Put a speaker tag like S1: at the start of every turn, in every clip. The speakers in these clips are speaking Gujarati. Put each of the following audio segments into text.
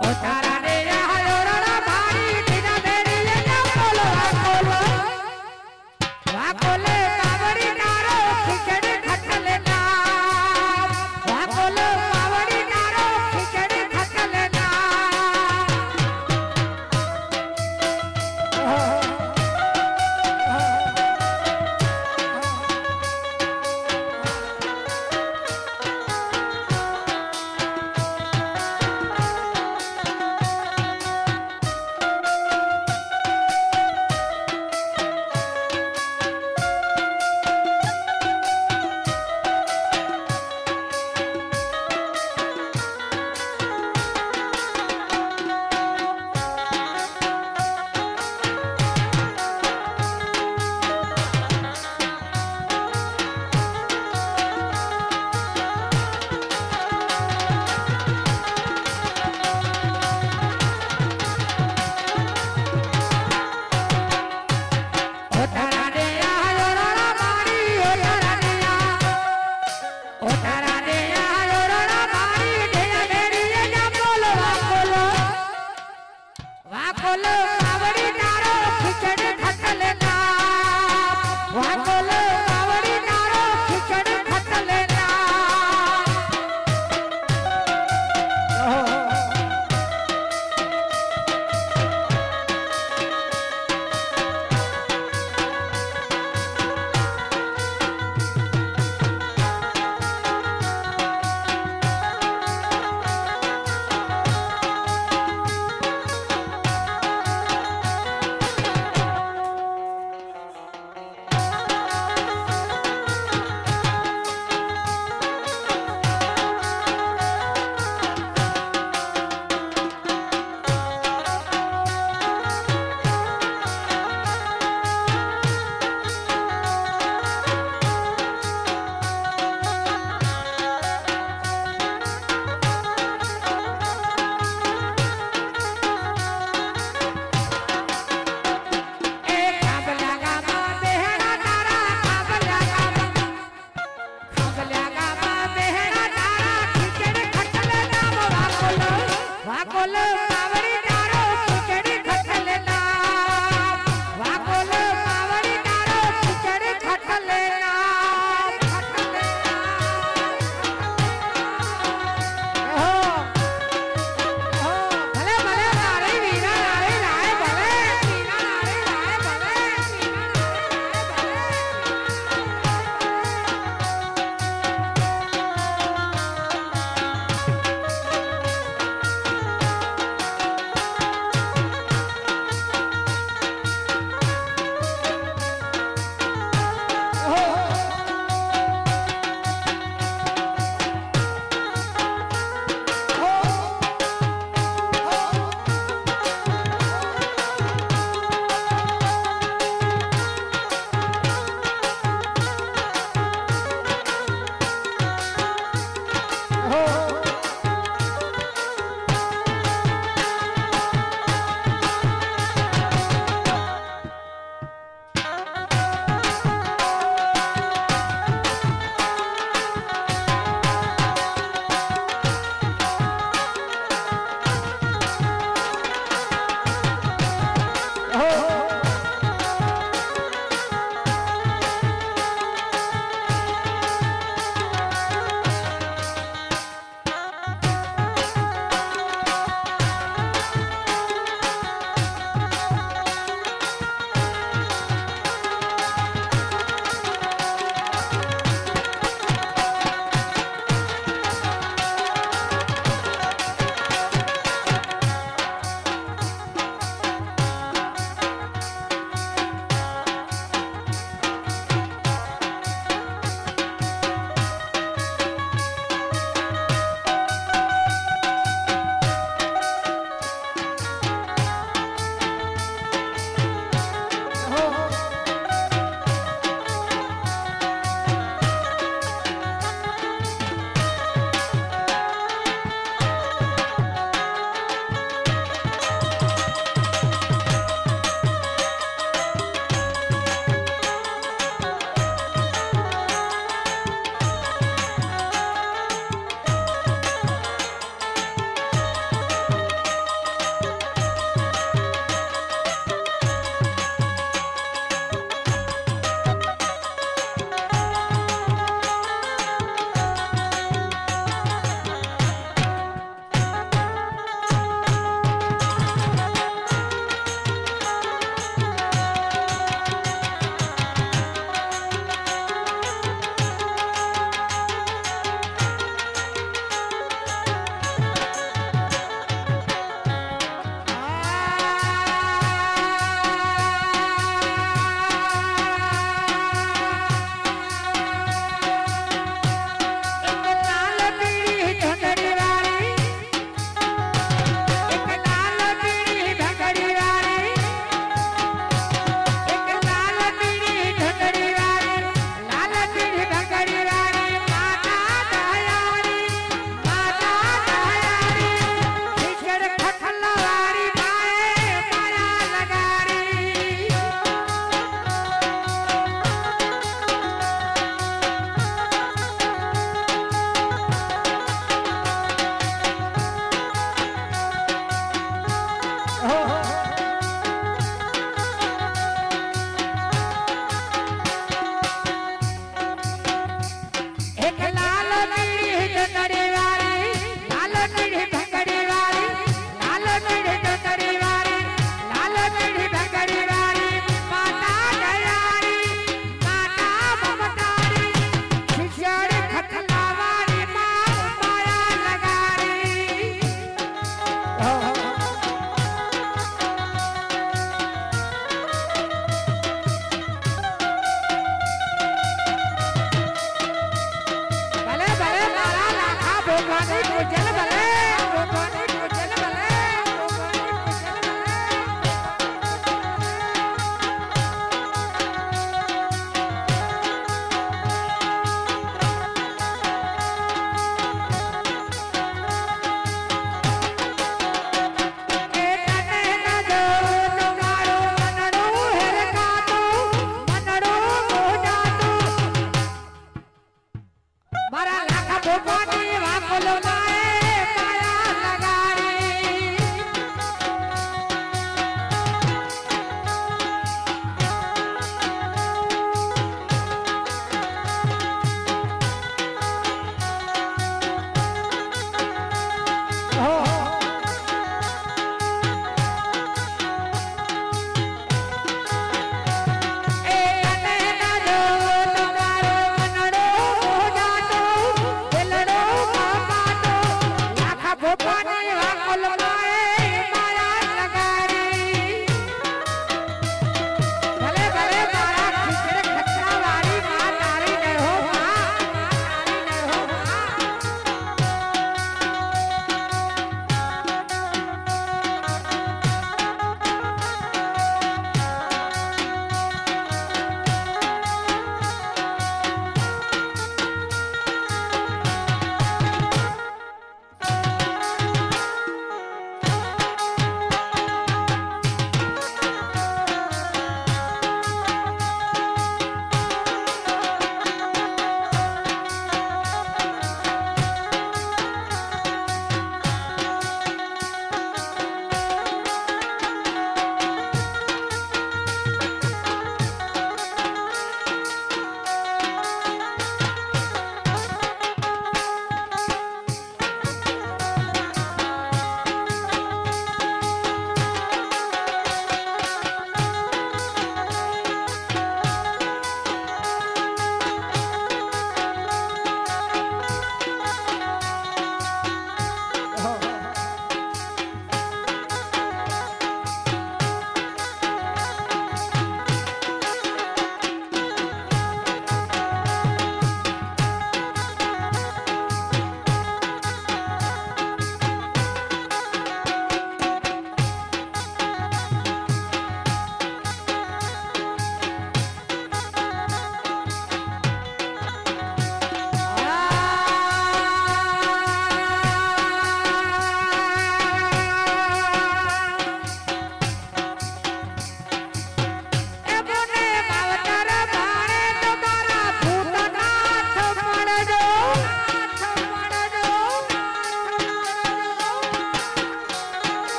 S1: otra.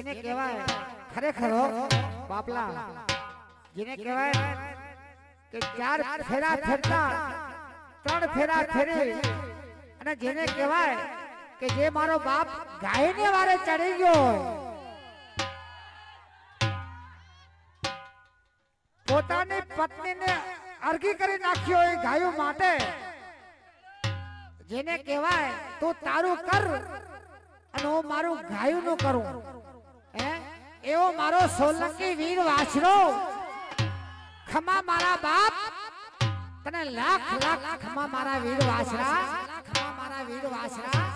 S1: જેને કહેવાય ખરેખર બાપલા જેને કહેવાય કે ચાર ફેરા ફેરતા ત્રણ ફેરા ફેરી અને જેને કહેવાય કે જે મારો બાપ ગાયને વારે ચડી ગયો પોતાની પત્નીને અરગી કરી નાખ્યો એ ગાયો માટે જેને કહેવાય તું તારું કર અને હું મારું ગાયું નું કરું. એવો મારો સોલંકી વીર વાછરો. ખમા મારા બાપ. તને લાખ લાખ ખમા મારા વીર વાછરા. ખમા મારા વીર વાછરા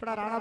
S1: આપણે રાણાભાઈ આપણા રાણાભાઈ